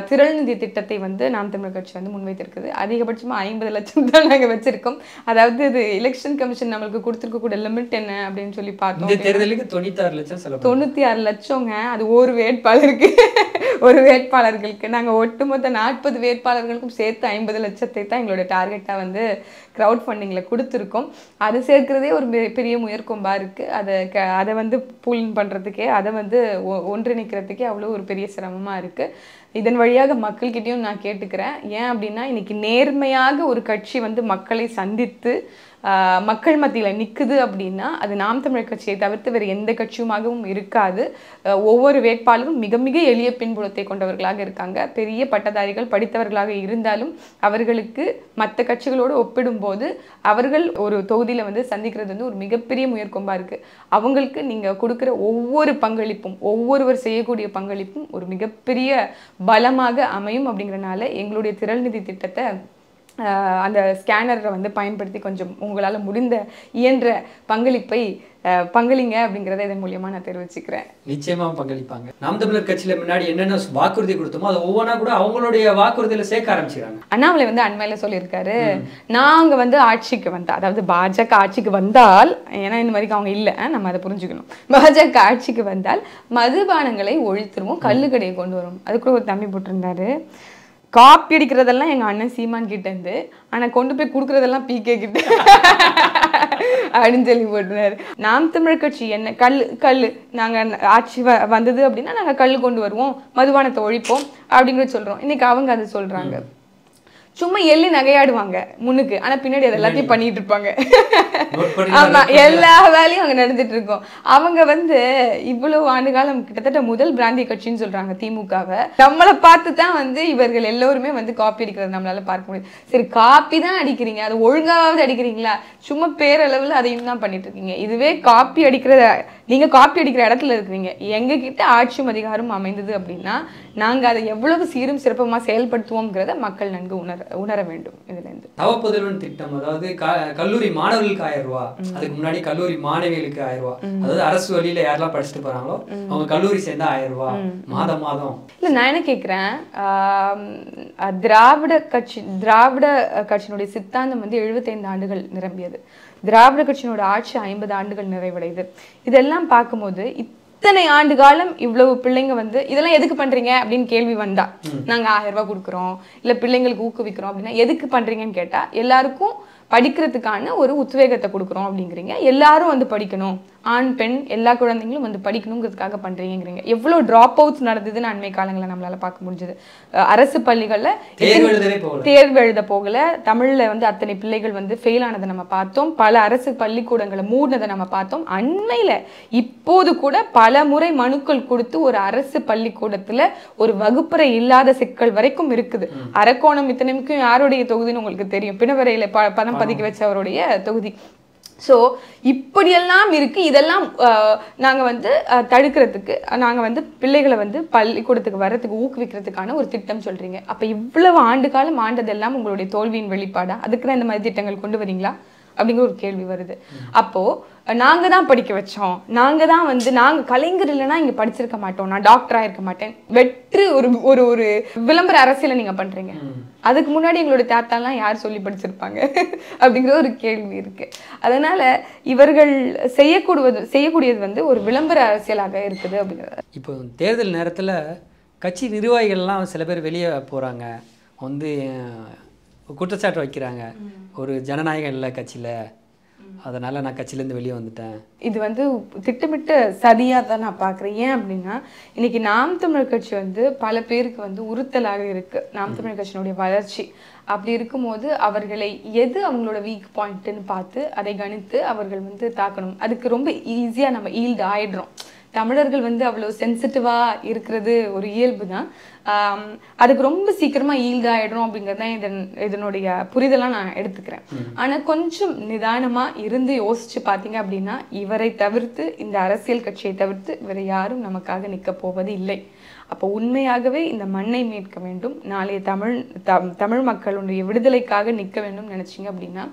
திரள் நிதி திட்டத்தை வந்து நாம் தமிழர் கட்சி வந்து முன்வைத்திருக்குது. அதிகபட்சமா ஐம்பது லட்சம் தான் நாங்க வச்சிருக்கோம். அதாவது இது எலெக்ஷன் கமிஷன் நம்மளுக்கு கொடுத்துருக்கக்கூடிய லிமிட் என்ன அப்படின்னு சொல்லி பார்த்தோம் தேர்தலுக்கு தொண்ணூத்தாறு லட்சம் செலவு தொண்ணூத்தி ஆறு லட்சங்க. அது ஒரு வேட்பாளருக்கு. ஒரு வேட்பாளர்களுக்கு. நாங்கள் ஒட்டுமொத்த நாற்பது வேட்பாளர்களுக்கும் சேர்த்து ஐம்பது லட்சத்தை தான் எங்களோட டார்கெட்டாக வந்து க்ரௌட் ஃபண்டிங்கில் கொடுத்துருக்கோம். அது சேர்க்கிறதே ஒரு பெரிய முயற்கொம்பாக இருக்குது அதை க அதை வந்து பூலின் பண்ணுறதுக்கே அதை வந்து ஒ- ஒன்றிணைக்கிறதுக்கே அவ்வளோ ஒரு பெரிய சிரமமாக இருக்குது இதன் வழியாக மக்கள்கிட்டையும் நான் கேட்டுக்கிறேன். ஏன் அப்படின்னா இன்றைக்கி நேர்மையாக ஒரு கட்சி வந்து மக்களை சந்தித்து மக்கள் மத்தியில் நிற்குது அப்படின்னா அது நாம் தமிழர் கட்சியை தவிர்த்து வேறு எந்த கட்சியுமாகவும் இருக்காது. ஒவ்வொரு வேட்பாளரும் மிக மிக எளிய பின்புலத்தை கொண்டவர்களாக இருக்காங்க. பெரிய பட்டதாரிகள் படித்தவர்களாக இருந்தாலும் அவர்களுக்கு மற்ற கட்சிகளோடு ஒப்பிடும்போது அவர்கள் ஒரு தொகுதியில் வந்து சந்திக்கிறது வந்து ஒரு மிகப்பெரிய முயற்கொம்பாக இருக்குது அவங்களுக்கு நீங்கள் கொடுக்குற ஒவ்வொரு பங்களிப்பும் ஒவ்வொருவர் செய்யக்கூடிய பங்களிப்பும் ஒரு மிகப்பெரிய பலமாக அமையும் அப்படிங்கறனால எங்களுடைய திரள் நிதி திட்டத்தை அந்த ஸ்கேனரை வந்து பயன்படுத்தி கொஞ்சம் உங்களால முடிந்த இயன்ற பங்களிப்பை பங்களிங்க அப்படிங்கிறத இதன் மூலியமா நான் தெரிவிச்சுக்கிறேன். நிச்சயமா பங்களிப்பாங்க. நாம் தமிழர் கட்சியில முன்னாடி என்னென்ன வாக்குறுதி கொடுத்தோமோ அதை ஒவ்வொன்றா கூட அவங்களுடைய வாக்குறுதியில சேர்க்க ஆரம்பிச்சிடுறாங்க அண்ணாமலை வந்து அண்மையில சொல்லியிருக்காரு நாங்க வந்து ஆட்சிக்கு வந்தா அதாவது பாஜக ஆட்சிக்கு வந்தால் ஏன்னா இந்த மாதிரி அவங்க இல்லை நம்ம அதை புரிஞ்சுக்கணும். பாஜக ஆட்சிக்கு வந்தால் மதுபானங்களை ஒழித்துருவோம் கல்லுக்கடையை கொண்டு வரும் அதுக்குள்ள ஒரு தம்பி போட்டிருந்தாரு. காப்பி அடிக்கிறதெல்லாம் எங்க அண்ணன் சீமான் கிட்ட இருந்து ஆனா கொண்டு போய் கொடுக்குறதெல்லாம் பிகே கிட்ட. அப்படின்னு சொல்லி போட்டுறாரு நாம் தமிழர் கட்சி என்ன கல் கல் நாங்க ஆட்சி வ- வந்தது அப்படின்னா நாங்க கல் கொண்டு வருவோம் மதுபானத்தை ஒழிப்போம் அப்படிங்கிறது சொல்றோம். இன்னைக்கு அவங்க அதை சொல்றாங்க. சும்மா எள்ளி நகையாடுவாங்க முன்னுக்கு. ஆனா பின்னாடி அது எல்லாத்தையும் பண்ணிட்டு இருப்பாங்க ஆமா எல்லா வேலையும் அங்க நடந்துட்டு இருக்கும் அவங்க வந்து இவ்வளவு ஆண்டு காலம் கிட்டத்தட்ட முதல் பிராந்திய கட்சின்னு சொல்றாங்க திமுகவை. நம்மளை பார்த்து தான் வந்து இவர்கள் எல்லோருமே வந்து காப்பி அடிக்கிறது நம்மளால பார்க்க முடியும். சரி காப்பி தான் அடிக்கிறீங்க. அது ஒழுங்காவது அடிக்கிறீங்களா? சும்மா பேரளவுல அதையும் தான் பண்ணிட்டு இருக்கீங்க இதுவே காப்பி அடிக்கிற நீங்க காப்பி அடிக்கிற இடத்துல இருக்கிறீங்க. எங்க கிட்ட ஆட்சியும் அதிகாரம் அமைந்தது அப்படின்னா நாங்க அதை எவ்வளவு சீரும் சிறப்பமா செயல்படுத்துவோம்ங்கிறத மக்கள் நன்கு உணர உணர வேண்டும் இதுல இருந்து நவப்புதல்வன் திட்டம் அதாவது கல்லூரி மாணவர்களுக்கு ஆயிரம் ரூபாய் அதுக்கு முன்னாடி கல்லூரி மாணவிகளுக்கு ஆயிரம் ரூபாய் அதாவது அரசு வழியில யாரெல்லாம் படிச்சுட்டு போறாங்களோ அவங்க கல்லூரி சேர்ந்தா ஆயிரம் ரூபாய் மாதம் மாதம். இல்ல நான் என்ன அஹ், திராவிட கட்சி திராவிட கட்சியினுடைய சித்தாந்தம் வந்து 75 ஆண்டுகள் நிரம்பியது. திராவிட கட்சியினோட ஆட்சி ஐம்பது ஆண்டுகள் நிறைவடையுது. இதெல்லாம் பார்க்கும்போது இத்தனை ஆண்டு காலம் இவ்வளவு பிள்ளைங்க வந்து இதெல்லாம் எதுக்கு பண்றீங்க? அப்படின்னு கேள்வி வந்தா நாங்க ஆயிரம் ரூபாய் கொடுக்குறோம். இல்ல பிள்ளைங்களுக்கு ஊக்குவிக்கிறோம். அப்படின்னா எதுக்கு பண்றீங்கன்னு கேட்டா எல்லாருக்கும் படிக்கிறதுக்கான ஒரு உத்வேகத்தை கொடுக்குறோம் அப்படிங்கிறீங்க. எல்லாரும் வந்து படிக்கணும். ஆண் பெண் எல்லா குழந்தைங்களும் வந்து படிக்கணுங்கிறதுக்காக பண்றீங்கிறீங்க. எவ்வளவு ட்ராப் அவுட்ஸ் நடந்ததுன்னு அண்மை காலங்களில் நம்மளால பார்க்க முடிஞ்சது. அரசு பள்ளிகள்ல தேர்வு எழுத போகல. தமிழ்ல வந்து அத்தனை பிள்ளைகள் வந்து ஃபெயில் ஆனதை நம்ம பார்த்தோம். பல அரசு பள்ளிக்கூடங்களை மூடினதை நம்ம பார்த்தோம். அண்மையில இப்போது கூட பல முறை மனுக்கள் கொடுத்து ஒரு அரசு பள்ளிக்கூடத்துல ஒரு வகுப்பறை இல்லாத சிக்கல் வரைக்கும் இருக்குது. அரக்கோணம் இத்தனைக்கும் யாருடைய தொகுதின்னு உங்களுக்கு தெரியும். பிணவரையில ப பணம் பதுக்கி வச்சவருடைய தொகுதி. ஸோ இப்படியெல்லாம் இருக்குது இதெல்லாம் நாங்கள் வந்து தடுக்கிறதுக்கு நாங்கள் வந்து பிள்ளைகளை வந்து பள்ளிக்கூடத்துக்கு வர்றதுக்கு ஊக்குவிக்கிறதுக்கான ஒரு திட்டம் சொல்கிறீங்க அப்போ இவ்வளவு ஆண்டு காலம் ஆண்டதெல்லாம் உங்களுடைய தோல்வியின் வெளிப்பாடா? அதுக்கு தான் இந்த மாதிரி திட்டங்கள் கொண்டு வரீங்களா? அப்படிங்கிற ஒரு கேள்வி வருது. அப்போது அஹ், நாங்க தான் படிக்க வச்சோம். நாங்க தான் வந்து நாங்க கலைஞர் இல்லைன்னா இங்க படிச்சிருக்க மாட்டோம். நான் டாக்டரா இருக்க மாட்டேன். வெற்று ஒரு ஒரு ஒரு விளம்பர அரசியலை நீங்க பண்றீங்க. அதுக்கு முன்னாடி எங்களுடைய தாத்தாலாம் யார் சொல்லி படிச்சிருப்பாங்க? அப்படிங்கிற ஒரு கேள்வி இருக்கு. அதனால இவர்கள் செய்யக்கூடுவது செய்யக்கூடியது வந்து ஒரு விளம்பர அரசியலாக இருக்குது அப்படிங்கிறது. இப்போ தேர்தல் நேரத்துல கட்சி நிர்வாகிகள்லாம் சில பேர் வெளியே போறாங்க. வந்து குற்றச்சாட்டு வைக்கிறாங்க. ஒரு ஜனநாயகம் இல்லை கட்சியில. அதனால நான் கட்சியிலேருந்து வெளியே வந்துட்டேன். இது வந்து திட்டமிட்ட சதியா தான் நான் பார்க்குறேன். ஏன் அப்படின்னா இன்னைக்கு நாம் தமிழர் கட்சி வந்து பல பேருக்கு வந்து உறுத்தலாக இருக்கு. நாம் தமிழர் கட்சியினுடைய வளர்ச்சி. அப்படி இருக்கும்போது அவர்களை எது அவங்களோட வீக் பாயிண்ட்னு பார்த்து அதை கணித்து அவர்கள் வந்து தாக்கணும். அதுக்கு ரொம்ப ஈஸியா நம்ம ஈல்டு ஆயிடுறோம். தமிழர்கள் வந்து அவ்வளோ சென்சிட்டிவா இருக்கிறது ஒரு இயல்பு தான் அதுக்கு ரொம்ப சீக்கிரமா ஈல்டு ஆயிடுறோம் அப்படிங்கிறது தான் இதன் இதனுடைய புரிதலா நான் எடுத்துக்கிறேன். ஆனா கொஞ்சம் நிதானமா இருந்து யோசிச்சு பார்த்தீங்க அப்படின்னா இவரை தவிர்த்து இந்த அரசியல் கட்சியை தவிர்த்து வேற யாரும் நமக்காக நிக்க போவது இல்லை. அப்போ உண்மையாகவே இந்த மண்ணை மீட்க வேண்டும். நாளைய தமிழ் தம் தமிழ் மக்களுடைய விடுதலைக்காக நிற்க வேண்டும் நினைச்சீங்க அப்படின்னா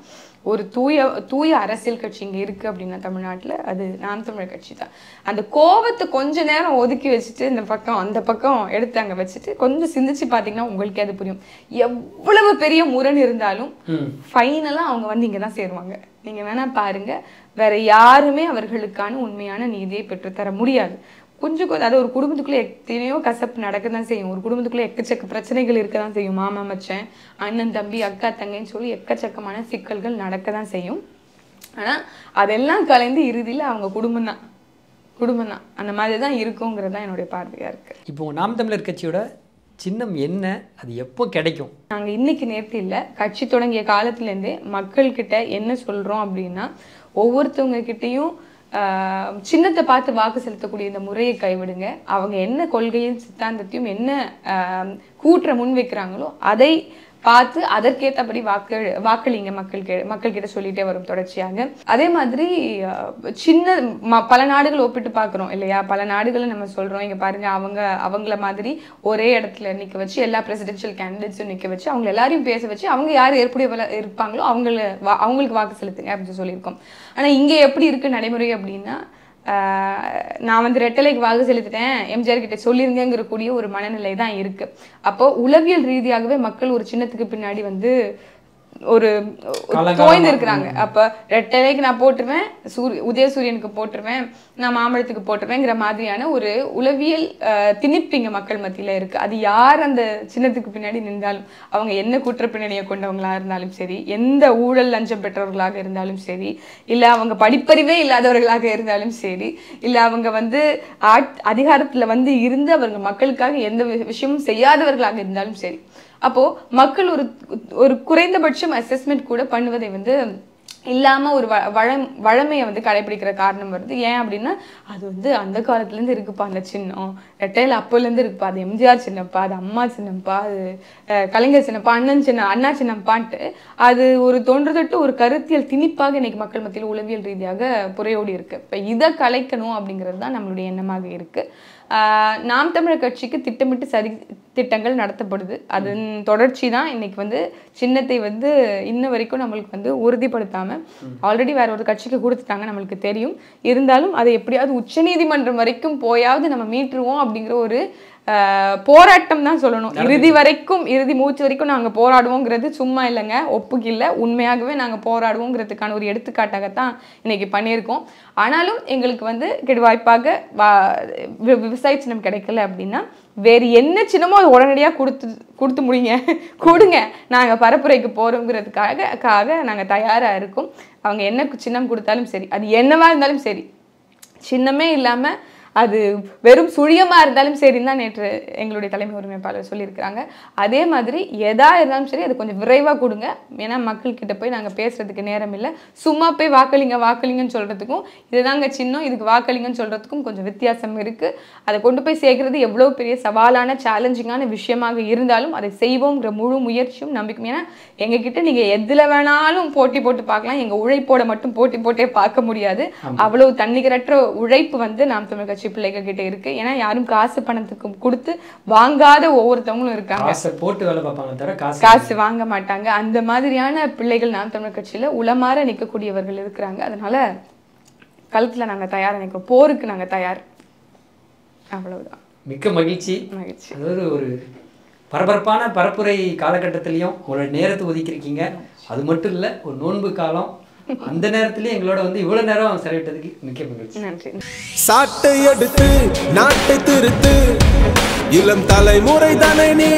ஒரு தூய தூய அரசியல் கட்சி இங்கே இருக்குது அப்படின்னா தமிழ்நாட்டில் அது நாம் தமிழர் கட்சி தான். அந்த கோவத்தை கொஞ்ச நேரம் ஒதுக்கி வச்சுட்டு இந்த பக்கம் அந்த பக்கம் எடுத்து அங்கே வச்சுட்டு கொஞ்சம் சிந்திச்சு பார்த்தீங்கன்னா உங்களுக்கே அது புரியும். எவ்வளவு பெரிய முரண் இருந்தாலும் ஃபைனலாக அவங்க வந்து இங்கே தான் சேருவாங்க. நீங்கள் வேணா பாருங்க வேற யாருமே அவர்களுக்கான உண்மையான நீதியை பெற்றுத்தர முடியாது. கொஞ்சம் கொஞ்சம் அது ஒரு குடும்பத்துக்குள்ளே எத்தனையோ கசப்பு நடக்க தான் செய்யும். ஒரு குடும்பத்துக்குள்ளே எக்கச்சக்க பிரச்சனைகள் இருக்க தான் செய்யும். மாமா மச்சான் அண்ணன் தம்பி அக்கா தங்கைன்னு சொல்லி எக்கச்சக்கமான சிக்கல்கள் நடக்க தான் செய்யும். ஆனால் அதெல்லாம் கலந்து இறுதியில் அவங்க குடும்பம் தான் குடும்பம் தான் அந்த மாதிரி தான் இருக்குங்கிறது தான் என்னுடைய பார்வையாக இருக்குது இப்போ நாம் தமிழர் கட்சியோட சின்னம் என்ன? அது எப்போ கிடைக்கும்? நாங்கள் இன்னைக்கு நேர்த்தி இல்லை கட்சி தொடங்கிய காலத்துலேருந்தே மக்கள்கிட்ட என்ன சொல்கிறோம் அப்படின்னா ஒவ்வொருத்தவங்க கிட்டேயும் சின்னத்தை பார்த்து வாக்கு செலுத்தக்கூடிய இந்த முறையை கைவிடுங்க. அவங்க என்ன கொள்கையும் சித்தாந்தத்தையும் என்ன ஆஹ், கூற்ற முன் வைக்கிறாங்களோ அதை பார்த்து அதற்கேற்றபடி வாக்கு வாக்களிங்க மக்கள் மக்கள் கிட்ட சொல்லிட்டே வரும் தொடர்ச்சியாக. அதே மாதிரி சின்ன ம- பல நாடுகள் ஒப்பிட்டு பார்க்குறோம் இல்லையா? பல நாடுகளை நம்ம சொல்கிறோம் இங்கே பாருங்க அவங்க அவங்கள மாதிரி ஒரே இடத்துல நிற்க வச்சு எல்லா பிரசிடென்ஷியல் கேண்டிடேட்ஸும் நிற்க வச்சு அவங்க எல்லாரையும் பேச வச்சு அவங்க யார் ஏற்புடைய இருப்பாங்களோ அவங்கள வா- அவங்களுக்கு வாக்கு செலுத்துங்க அப்படின்னு சொல்லியிருக்கோம். ஆனால் இங்கே எப்படி இருக்குது நடைமுறை அப்படின்னா நான் வந்து ரெட்டலைக்கு வாக்கு செலுத்திட்டேன். எம்ஜிஆர் கிட்ட சொல்லிருங்கிற கூடிய ஒரு மனநிலை தான் இருக்கு. அப்போ உளவியல் ரீதியாகவே மக்கள் ஒரு சின்னத்துக்கு பின்னாடி வந்து ஒரு. தோய்ந்து இருக்கிறாங்க அப்ப ரெட்டலைக்கு நான் போட்டுருவேன் சூரிய உதயசூரியனுக்கு போட்டுருவேன் நான் மாம்பழத்துக்கு போட்டுருவேங்கிற மாதிரியான ஒரு உளவியல் ஆஹ், திணிப்பு இங்க மக்கள் மத்தியில இருக்கு அது யார் அந்த சின்னத்துக்கு பின்னாடி நின்றாலும் அவங்க என்ன குற்ற பின்னணியை கொண்டவங்களா இருந்தாலும் சரி எந்த ஊழல் லஞ்சம் பெற்றவர்களாக இருந்தாலும் சரி இல்ல அவங்க படிப்பறிவே இல்லாதவர்களாக இருந்தாலும் சரி இல்ல அவங்க வந்து ஆட் அதிகாரத்துல வந்து இருந்து அவங்க மக்களுக்காக எந்த விஷயமும் செய்யாதவர்களாக இருந்தாலும் சரி அப்போது மக்கள் ஒரு ஒரு குறைந்தபட்சம் அசஸ்மெண்ட் கூட பண்ணுவதை வந்து இல்லாமல் ஒரு வ- வழம் வழமையை வந்து கடைபிடிக்கிற காரணம் வருது. ஏன் அப்படின்னா அது வந்து அந்த காலத்துலேருந்து இருக்குப்பா அந்த சின்னம். ரெட்டையில் அப்போலேருந்து இருக்குப்பா அது எம்ஜிஆர் சின்னப்பா அது அம்மா சின்னப்பா அது கலைஞர் சின்னப்பா அண்ணன் சின்ன அண்ணா சின்னப்பான்ட்டு அது ஒரு தொன்றுதொட்டு ஒரு கருத்தியல் திணிப்பாக இன்றைக்கி மக்கள் மத்தியில் உளவியல் ரீதியாக புறையோடி இருக்குது இப்போ இதை கலைக்கணும் அப்படிங்கிறது தான் நம்மளுடைய எண்ணமாக இருக்குது நாம் தமிழர் கட்சிக்கு திட்டமிட்டு சரி திட்டங்கள் நடத்தப்படுது. அதன் தொடர்ச்சி தான் இன்னைக்கு வந்து சின்னத்தை வந்து இன்ன வரைக்கும் நம்மளுக்கு வந்து உறுதிப்படுத்தாம ஆல்ரெடி வேற ஒரு கட்சிக்கு கொடுத்துட்டாங்க நம்மளுக்கு தெரியும். இருந்தாலும் அதை எப்படியாவது உச்சநீதிமன்றம் வரைக்கும் போயாவது நம்ம மீட்டுருவோம் அப்படிங்கிற ஒரு போராட்டம் தான் சொல்லணும். இறுதி வரைக்கும் இறுதி மூச்சு வரைக்கும் நாங்க போராடுவோங்கிறது சும்மா இல்லைங்க. ஒப்புக்கு இல்லை உண்மையாகவே நாங்க போராடுவோங்கிறதுக்கான ஒரு எடுத்துக்காட்டாகத்தான் இன்னைக்கு பண்ணியிருக்கோம். ஆனாலும் எங்களுக்கு வந்து கெடுவாய்ப்பாக விவசாய சின்னம் கிடைக்கல அப்படின்னா வேறு என்ன சின்னமோ அது உடனடியாக கொடுத்து கொடுத்து முடிங்க. கொடுங்க. நாங்கள் பரப்புரைக்கு போகிறோங்கிறதுக்காக காக நாங்கள் தயாராக இருக்கோம். அவங்க என்ன சின்னம் கொடுத்தாலும் சரி அது என்னவா இருந்தாலும் சரி சின்னமே இல்லாமல் அது வெறும் சுழியமா இருந்தாலும் சரின்னு தான் நேற்று எங்களுடைய தலைமை ஒருமைப்பாளர் சொல்லியிருக்கிறாங்க. அதே மாதிரி எதா இருந்தாலும் சரி அது கொஞ்சம் விரைவாக கொடுங்க. ஏன்னா மக்கள்கிட்ட போய் நாங்கள் பேசுறதுக்கு நேரம் இல்லை. சும்மா போய் வாக்களிங்க வாக்களிங்கன்னு சொல்றதுக்கும் இதுதாங்க சின்னம் இதுக்கு வாக்களிங்கன்னு சொல்றதுக்கும் கொஞ்சம் வித்தியாசம் இருக்கு. அதை கொண்டு போய் சேர்க்கறது எவ்வளோ பெரிய சவாலான சேலஞ்சிங்கான விஷயமாக இருந்தாலும் அதை செய்வோங்கிற முழு முயற்சியும் நம்பிக்கையும். ஏன்னா எங்ககிட்ட நீங்க எதுல வேணாலும் போட்டி போட்டு பார்க்கலாம். எங்க உழைப்போட மட்டும் போட்டி போட்டே பார்க்க முடியாது. அவ்வளவு தன்னிகரற்ற உழைப்பு வந்து நாம் தமிழ் கட்சி பிள்ளைகள் கிட்ட இருக்கு. ஏன்னா யாரும் காசு பணத்துக்கு கொடுத்து வாங்காத ஒவ்வொருத்தவங்களும் இருக்காங்க. போட்டு வேலை பார்ப்பாங்க தவிர காசு காசு வாங்க மாட்டாங்க. அந்த மாதிரியான பிள்ளைகள் நாம் தமிழ் கட்சியில உளமாற நிற்கக்கூடியவர்கள் இருக்கிறாங்க. அதனால களத்துல நாங்க தயாரா நிற்கிறோம் போருக்கு நாங்க தயார். அவ்வளவுதான். மிக்க மகிழ்ச்சி. மகிழ்ச்சி. அதாவது ஒரு பரபரப்பான பரப்புரை காலகட்டத்திலையும் ஒரு நேரத்தை ஒதுக்கியிருக்கீங்க. அது மட்டும் இல்லை ஒரு நோன்பு காலம் அந்த நேரத்திலயும் எங்களோட வந்து இவ்வளவு நேரம் செலவிட்டதுக்கு மிக்க மகிழ்ச்சி. நன்றி. சாட்டை எடுத்து நாட்டை திருத்து. இளம் தலைமுறை தானே நீ